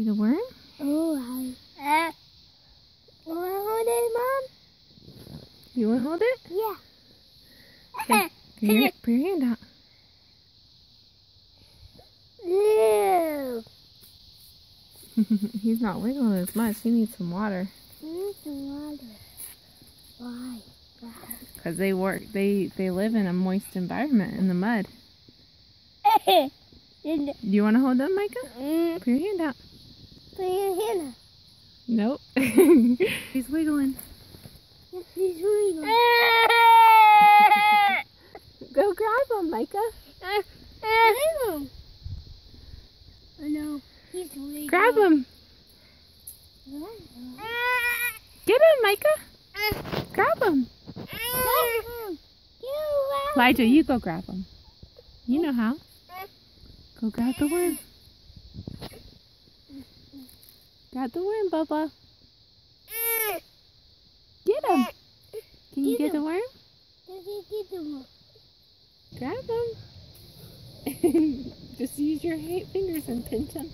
See the worm? Oh, I. Uh, want to hold it, Mom? You want to hold it? Yeah. Okay. Put your, put your hand out. He's not wiggling as much. He needs some water. Need some water. Why? Why? Because they work, they, they live in a moist environment in the mud. Do you want to hold them, Micah? mm, Put your hand out. Put your hand up. Nope. He's wiggling. Yes, he's wiggling. Go grab him, Micah. Wiggle. Oh no, he's wiggling. Grab him. Get him, Micah. Grab him. Elijah, you go grab him. You know how. Go grab the worm. Grab the worm, Bubba. Get him. Can you Get get the him. worm? Grab him. Just use your fingers and pinch him.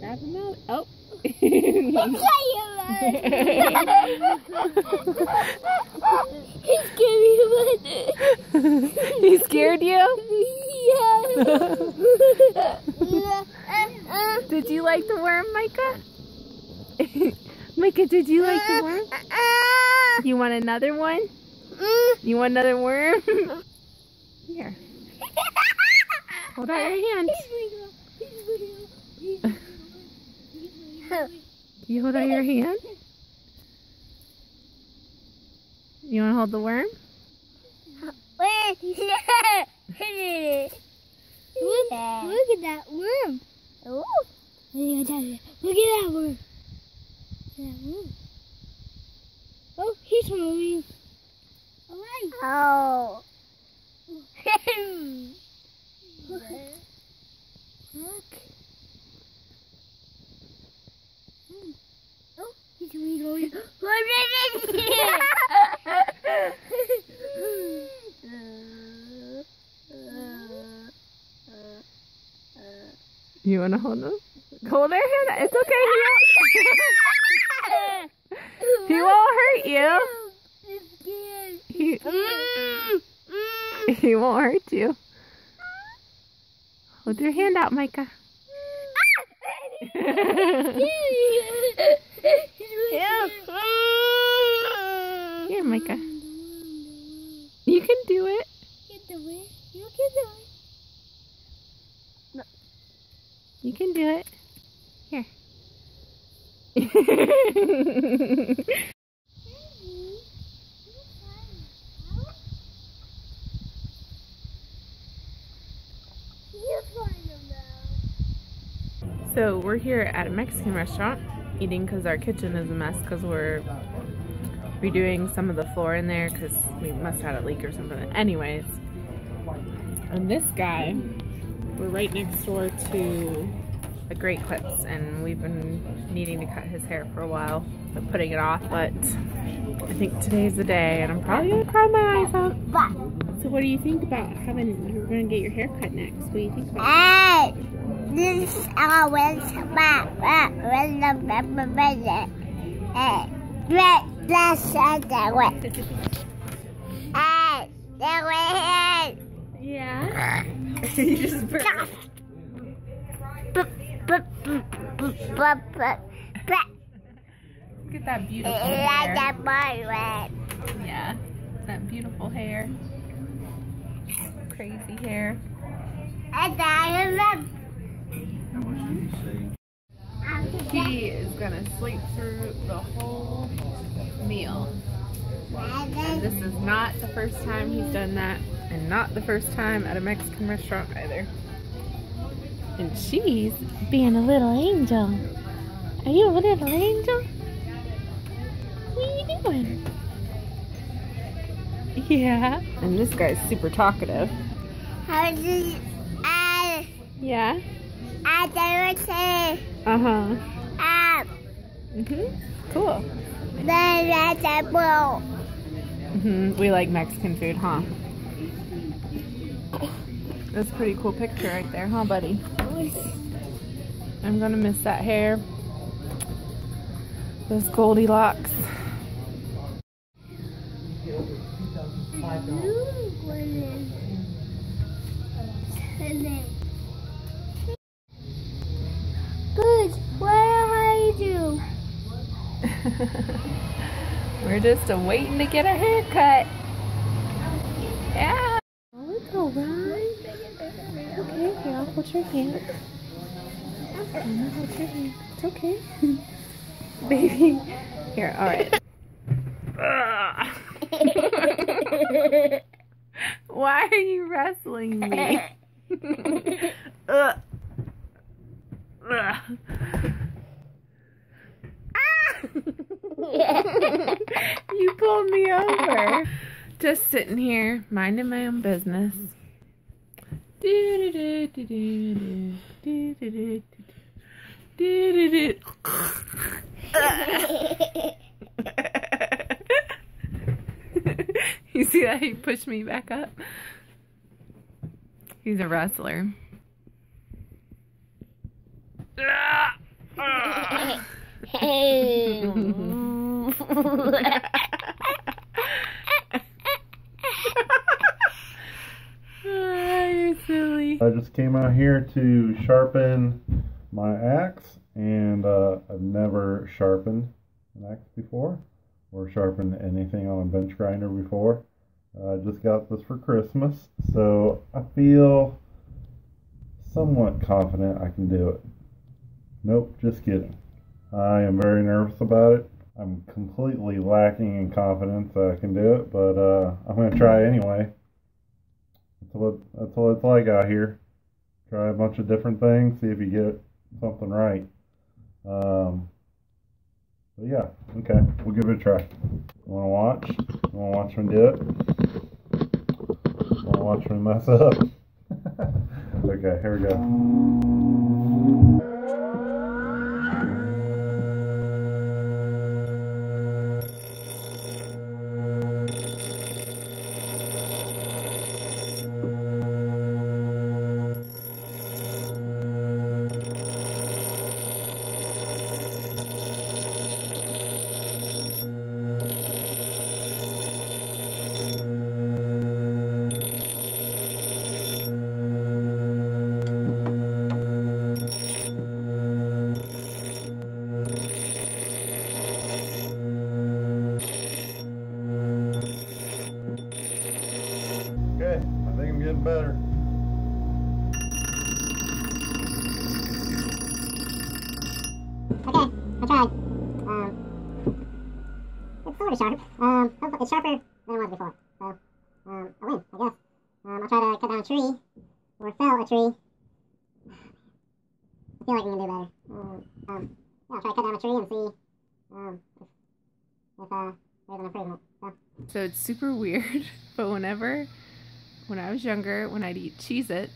Grab him out. Oh. He's giving he scared you? Yeah. Did you like the worm, Micah? Micah, did you like the worm? You want another one? Mm. You want another worm? Here. Hold out your hand. You hold out your hand? You want to hold the worm? Look, look at that worm. Ooh. Look at that Look at that worm. Look at that worm. Oh, he's moving. Away. Oh. look. Look. Oh, he's wiggling. You want to hold them? Hold their hand. It's okay. He won't, he won't hurt you. He, he won't hurt you. Hold your hand out, Micah. Here, Micah. You can do it. Get the way. You get the way. You can do it. Here. You find them now. So we're here at a Mexican restaurant eating because our kitchen is a mess because we're redoing some of the floor in there because we must have had a leak or something. Anyways, and this guy, we're right next door to a Great Clips and we've been needing to cut his hair for a while, but putting it off, but I think today's the day and I'm probably gonna cry my eyes out. So what do you think about having, you're gonna get your hair cut next. What do you think about Hey, this is our winter map. When the pepper visit. Hey, let let's say the way. Hey, the way. Yeah. you just burnt. Look at that beautiful hair. the boy red. Yeah. That beautiful hair. Crazy hair. And I love. He is gonna sleep through the whole meal. And this is not the first time he's done that, and not the first time at a Mexican restaurant either. And she's being a little angel. Are you a little angel? What are you doing? Yeah. And this guy's super talkative. How did I? Yeah. I don't say. Uh huh. Um, Mhm. Cool. the vegetable. Mhm. We like Mexican food, huh? That's a pretty cool picture right there, huh, buddy? I'm gonna miss that hair. Those Goldilocks. Good. What are you do? We're just a waiting to get a haircut. Yeah. Oh, it's all right. Okay, here, I'll hold your hand. Gonna hold your hand. It's okay. Baby. Here, all right. Why are you wrestling me? You pulled me over. Just sitting here, minding my own business. you see that he pushed me back up? He's a wrestler. Ah, silly. I just came out here to sharpen my axe, and uh, I've never sharpened an axe before or sharpened anything on a bench grinder before. I just got this for Christmas, so I feel somewhat confident I can do it. Nope, just kidding. I am very nervous about it. I'm completely lacking in confidence that I can do it, but uh, I'm going to try anyway. That's what that's what it's like out here. Try a bunch of different things, see if you get something right. Um, but yeah, okay, we'll give it a try. You want to watch? You want to watch me do it? Want to watch me mess up? okay, here we go. Okay, I tried. Um, it's sort of sharp. Um, hopefully it's sharper than it was before. So, um, I win, I guess. Um, I'll try to cut down a tree, or fell a tree. I feel like I can do better. Um, um, yeah, I'll try to cut down a tree and see, um, if, if uh, there's an improvement. So, So it's super weird, but whenever, when I was younger, when I'd eat Cheez Its,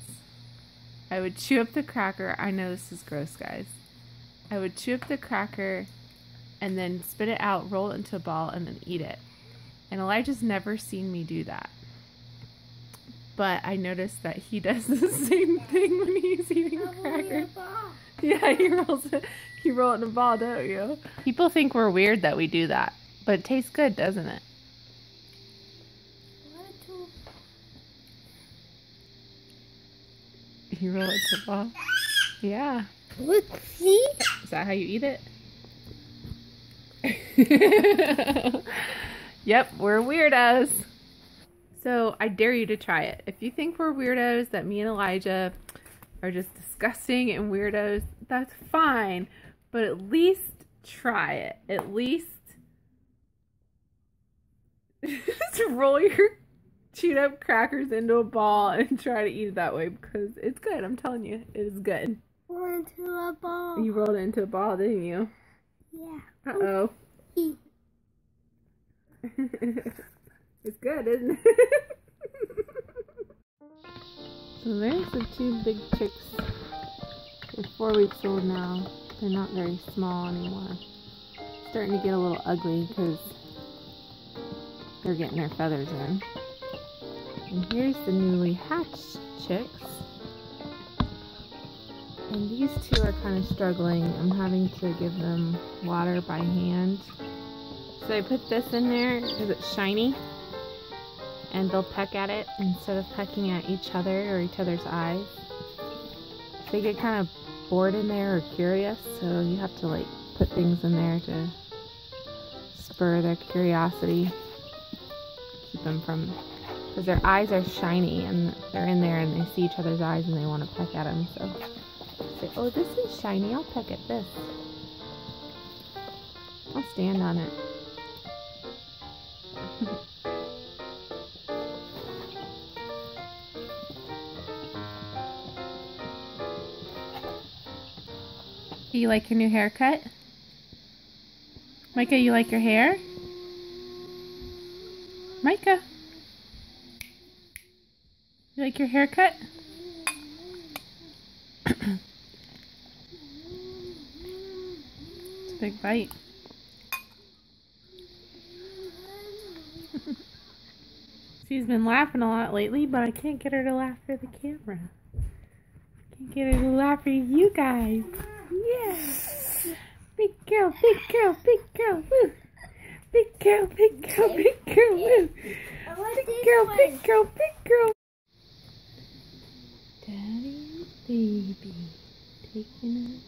I would chew up the cracker. I know this is gross, guys. I would chew up the cracker and then spit it out, roll it into a ball, and then eat it. And Elijah's never seen me do that. But I noticed that he does the same thing when he's eating crackers. Yeah, he rolls it. You roll it in a ball, don't you? People think we're weird that we do that, but it tastes good, doesn't it? You roll it to a ball. Yeah. Look, see? Is that how you eat it? yep, we're weirdos. So I dare you to try it. If you think we're weirdos, that me and Elijah are just disgusting and weirdos, that's fine. But at least try it. At least just roll your chewed up crackers into a ball and try to eat it that way because it's good. I'm telling you, it is good. Went to a ball. You rolled it into a ball, didn't you? Yeah. Uh oh. It's good, isn't it? so there's the two big chicks. They're four weeks old now. They're not very small anymore. Starting to get a little ugly because they're getting their feathers in. And here's the newly hatched chicks. And these two are kind of struggling. I'm having to give them water by hand. So I put this in there because it's shiny. And they'll peck at it instead of pecking at each other or each other's eyes. They get kind of bored in there or curious, so you have to like put things in there to spur their curiosity. Keep them from because their eyes are shiny and they're in there and they see each other's eyes and they want to peck at them. So say, oh, this is shiny. I'll peck at this. I'll stand on it. Do you like your new haircut? Micah, you like your hair? Micah? You like your haircut? it's a big bite. She's been laughing a lot lately, but I can't get her to laugh for the camera. Can't get her to laugh for you guys. Yeah. Big girl, big girl, big girl, woo. Big girl, big girl, big girl, woo. Big girl, big girl, big girl. Daddy baby taking a.